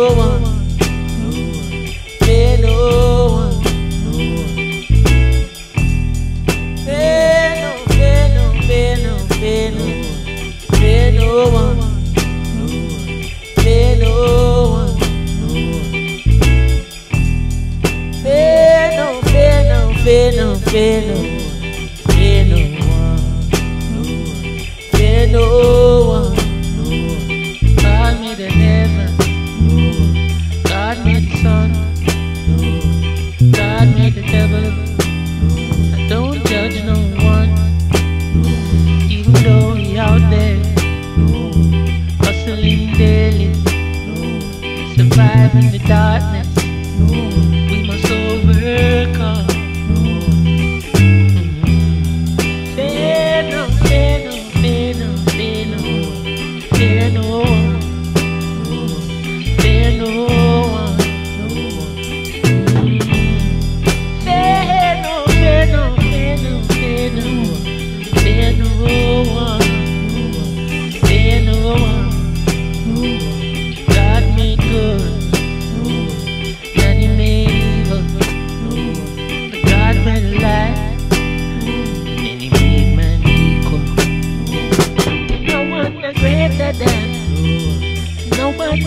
no one, no one, hey, no one, no one. Hey, no, hey, no, hey, no, hey, no, hey, no one, no one, hey, no one, no one. Hey, no, hey, no, hey, no, hey, no.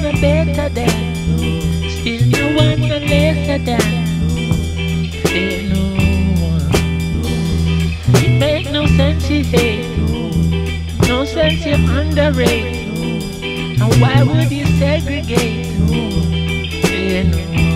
a better day. Still no one a lesser than. Still no one. It make no sense, you hate. No sense, you underrate. And why would you segregate? Still no one.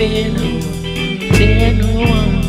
been, no, no one.